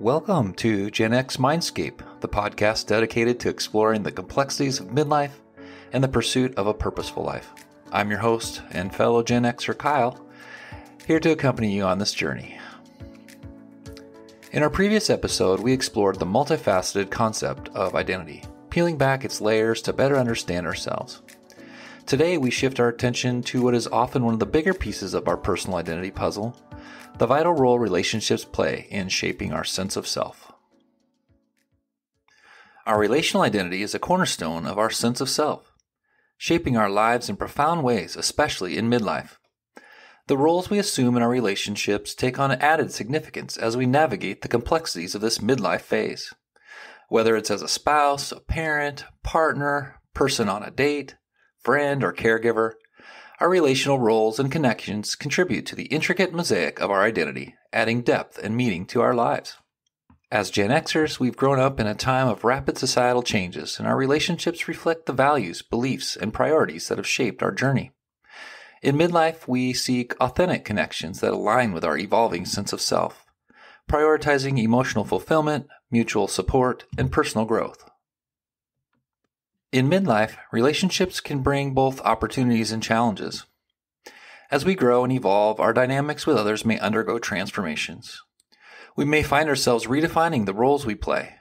Welcome to Gen X Mindscape, the podcast dedicated to exploring the complexities of midlife and the pursuit of a purposeful life. I'm your host and fellow Gen Xer Kyle, here to accompany you on this journey. In our previous episode, we explored the multifaceted concept of identity, peeling back its layers to better understand ourselves. Today, we shift our attention to what is often one of the bigger pieces of our personal identity puzzle the vital role relationships play in shaping our sense of self. Our relational identity is a cornerstone of our sense of self, shaping our lives in profound ways, especially in midlife. The roles we assume in our relationships take on added significance as we navigate the complexities of this midlife phase. Whether it's as a spouse, a parent, partner, person on a date, friend, or caregiver, our relational roles and connections contribute to the intricate mosaic of our identity, adding depth and meaning to our lives. As Gen Xers, we've grown up in a time of rapid societal changes, and our relationships reflect the values, beliefs, and priorities that have shaped our journey. In midlife, we seek authentic connections that align with our evolving sense of self, prioritizing emotional fulfillment, mutual support, and personal growth. In midlife, relationships can bring both opportunities and challenges. As we grow and evolve, our dynamics with others may undergo transformations. We may find ourselves redefining the roles we play,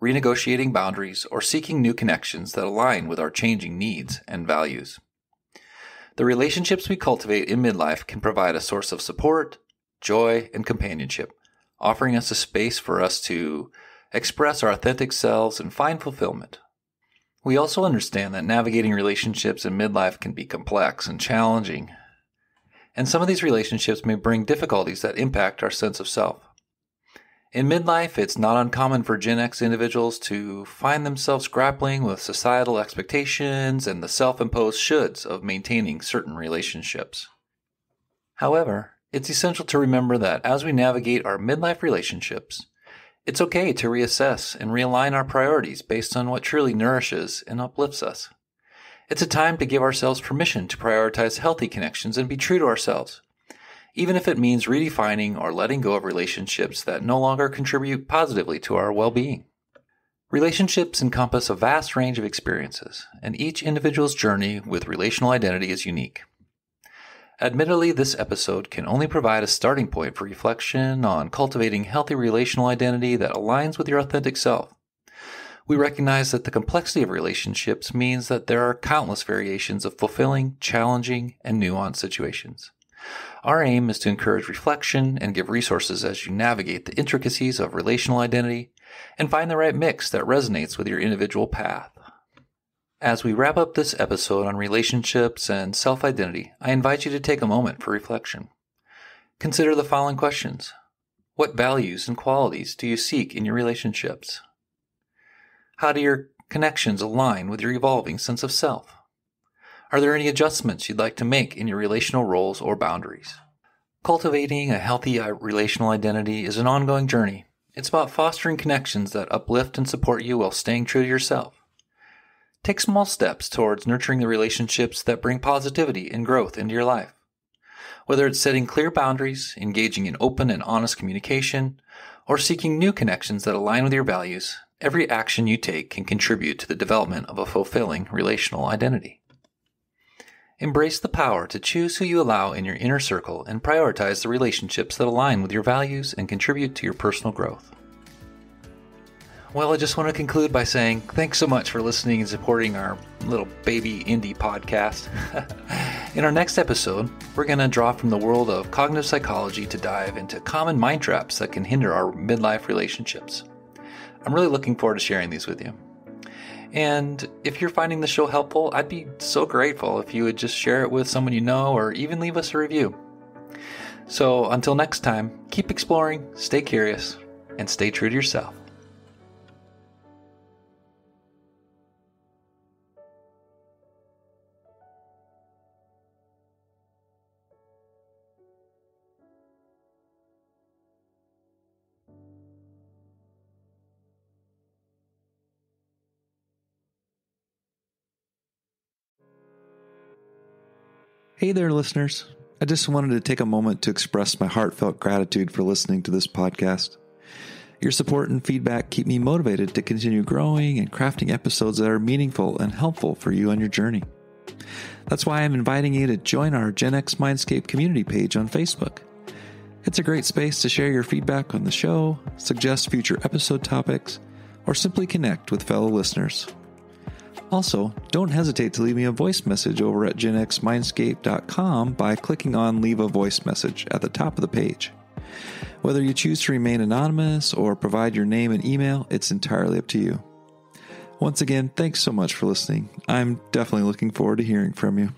renegotiating boundaries, or seeking new connections that align with our changing needs and values. The relationships we cultivate in midlife can provide a source of support, joy, and companionship, offering us a space for us to express our authentic selves and find fulfillment. We also understand that navigating relationships in midlife can be complex and challenging. And some of these relationships may bring difficulties that impact our sense of self. In midlife, it's not uncommon for Gen X individuals to find themselves grappling with societal expectations and the self imposed shoulds of maintaining certain relationships. However, it's essential to remember that as we navigate our midlife relationships, it's okay to reassess and realign our priorities based on what truly nourishes and uplifts us. It's a time to give ourselves permission to prioritize healthy connections and be true to ourselves, even if it means redefining or letting go of relationships that no longer contribute positively to our well being. Relationships encompass a vast range of experiences, and each individual's journey with relational identity is unique. Admittedly, this episode can only provide a starting point for reflection on cultivating healthy relational identity that aligns with your authentic self. We recognize that the complexity of relationships means that there are countless variations of fulfilling, challenging, and nuanced situations. Our aim is to encourage reflection and give resources as you navigate the intricacies of relational identity and find the right mix that resonates with your individual path. As we wrap up this episode on relationships and self identity, I invite you to take a moment for reflection. Consider the following questions What values and qualities do you seek in your relationships? How do your connections align with your evolving sense of self? Are there any adjustments you'd like to make in your relational roles or boundaries? Cultivating a healthy uh, relational identity is an ongoing journey. It's about fostering connections that uplift and support you while staying true to yourself. Take small steps towards nurturing the relationships that bring positivity and growth into your life. Whether it's setting clear boundaries, engaging in open and honest communication, or seeking new connections that align with your values, every action you take can contribute to the development of a fulfilling relational identity. Embrace the power to choose who you allow in your inner circle and prioritize the relationships that align with your values and contribute to your personal growth. Well, I just want to conclude by saying thanks so much for listening and supporting our little baby indie podcast. In our next episode, we're going to draw from the world of cognitive psychology to dive into common mind traps that can hinder our midlife relationships. I'm really looking forward to sharing these with you. And if you're finding the show helpful, I'd be so grateful if you would just share it with someone you know or even leave us a review. So until next time, keep exploring, stay curious, and stay true to yourself. Hey there, listeners. I just wanted to take a moment to express my heartfelt gratitude for listening to this podcast. Your support and feedback keep me motivated to continue growing and crafting episodes that are meaningful and helpful for you on your journey. That's why I'm inviting you to join our Gen X Mindscape community page on Facebook. It's a great space to share your feedback on the show, suggest future episode topics, or simply connect with fellow listeners. Also, don't hesitate to leave me a voice message over at genxmindscape.com by clicking on Leave a Voice Message at the top of the page. Whether you choose to remain anonymous or provide your name and email, it's entirely up to you. Once again, thanks so much for listening. I'm definitely looking forward to hearing from you.